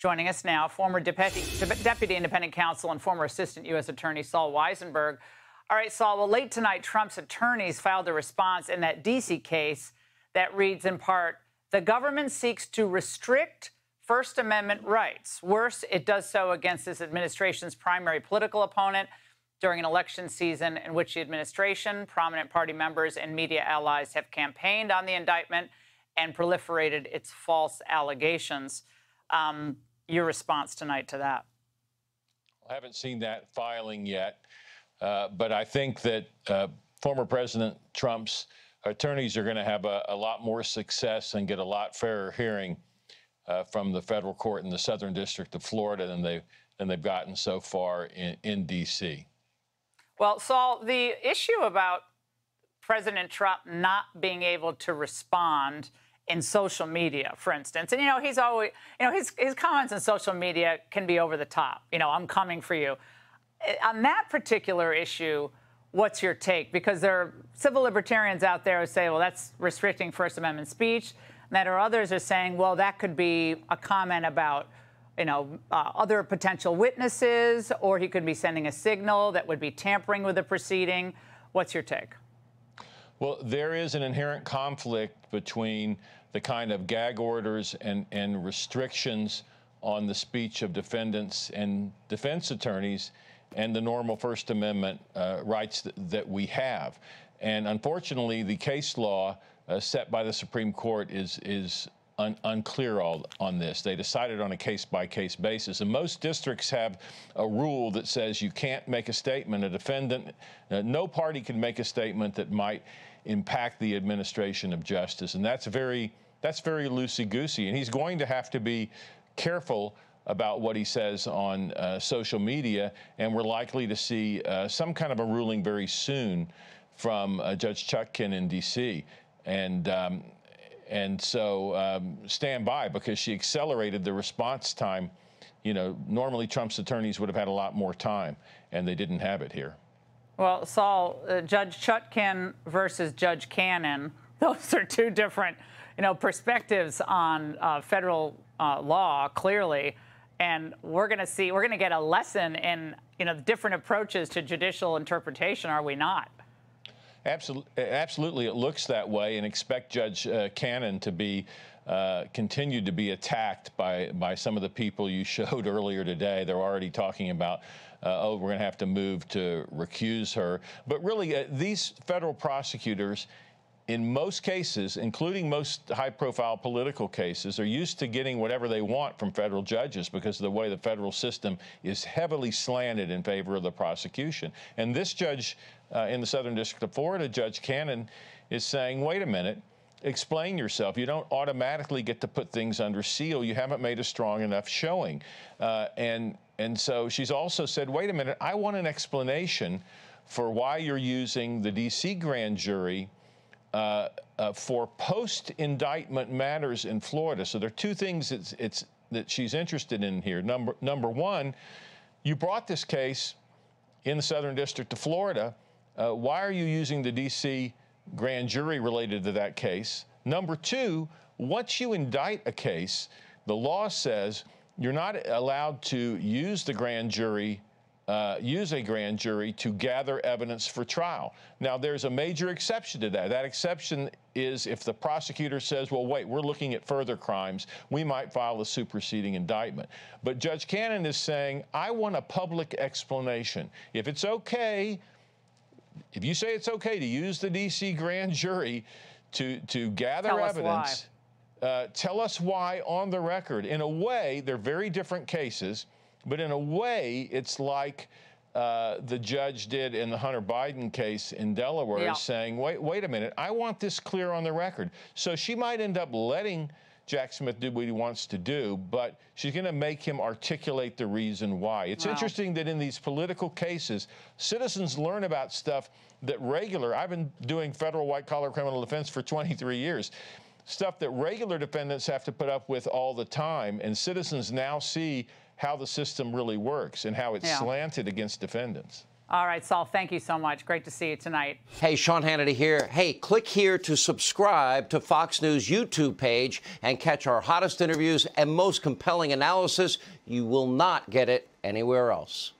Joining us now, former Deputy, Deputy Independent Counsel and former Assistant U.S. Attorney Sol Wisenberg. All right, Sol, well, late tonight, Trump's attorneys filed a response in that D.C. case that reads in part The government seeks to restrict First Amendment rights. Worse, it does so against this administration's primary political opponent during an election season in which the administration, prominent party members, and media allies have campaigned on the indictment and proliferated its false allegations. Um, your response tonight to that? I haven't seen that filing yet, uh, but I think that uh, former President Trump's attorneys are going to have a, a, lot more success and get a lot fairer hearing uh, from the federal court in the Southern District of Florida than they than they've gotten so far in, in D.C. Well, Sol, the issue about President Trump not being able to respond in social media, for instance. And, you know, he's always, you know, his, his comments in social media can be over the top. You know, I'm coming for you. Eh, on that particular issue, what's your take? Because there are civil libertarians out there who say, well, that's restricting First Amendment speech. And that are others are saying, well, that could be a comment about, you know, uh, other potential witnesses, or he could be sending a signal that would be tampering with the proceeding. What's your take? Well, there is an inherent conflict between the kind of gag orders and, and restrictions on the speech of defendants and defense attorneys and the normal First Amendment uh, rights th that we have. And unfortunately, the case law uh, set by the Supreme Court is, is un unclear all, on this. They decided on a case-by-case basis. And most districts have a rule that says you can't make a statement, a defendant, uh, no party can make a statement that might impact the administration of justice. And that's very, that's very loosey-goosey. And he's going to have to be careful about what he says on uh, social media, and we're likely to see uh, some kind of a ruling very soon from uh, Judge Chutkan in D.C. And um, and so um, stand by because she accelerated the response time. You know, normally Trump's attorneys would have had a lot more time, and they didn't have it here. Well, Sol, uh, Judge Chutkan versus Judge Cannon, those are two different, you know, perspectives on uh, federal uh, law, clearly. And we're going to see, we're going to get a lesson in, you know, different approaches to judicial interpretation, are we not? Absolutely, absolutely, it looks that way, and expect Judge uh, Cannon to be uh, continued to be attacked by by some of the people you showed earlier today. They're already talking about uh, oh, we're going to have to move to recuse her. But really, uh, these federal prosecutors, in most cases, including most high profile political cases, are used to getting whatever they want from federal judges because of the way the federal system is heavily slanted in favor of the prosecution. And this judge uh, in the Southern District of Florida, Judge Cannon, is saying, wait a minute, explain yourself. You don't automatically get to put things under seal. You haven't made a strong enough showing. Uh, and and so she's also said, wait a minute, I want an explanation for why you're using the D.C. grand jury uh, uh, for post-indictment matters in Florida. So there are two things it's, it's, that she's interested in here. Number, number one, you brought this case in the Southern District of Florida. Uh, why are you using the D.C. grand jury related to that case? Number two, once you indict a case, the law says you're not allowed to use the grand jury uh, use a grand jury to gather evidence for trial. Now, there's a major exception to that. That exception is if the prosecutor says, well, wait, we're looking at further crimes, we might file a superseding indictment. But Judge Cannon is saying, I want a public explanation. If it's okay, if you say it's okay to use the D.C. grand jury to, to gather Tell evidence, uh, tell us why on the record. In a way, they're very different cases, but in a way, it's like uh, the judge did in the Hunter Biden case in Delaware, yeah. saying, wait, wait a minute, I want this clear on the record. So she might end up letting Jack Smith do what he wants to do, but she's going to make him articulate the reason why. It's wow. interesting that in these political cases, citizens learn about stuff that regular, I've been doing federal white collar criminal defense for 23 years stuff that regular defendants have to put up with all the time. And citizens now see how the system really works and how it's yeah. slanted against defendants. All right, Sol, thank you so much. Great to see you tonight. Hey, Sean Hannity here. Hey, click here to subscribe to Fox News YouTube page and catch our hottest interviews and most compelling analysis. You will not get it anywhere else.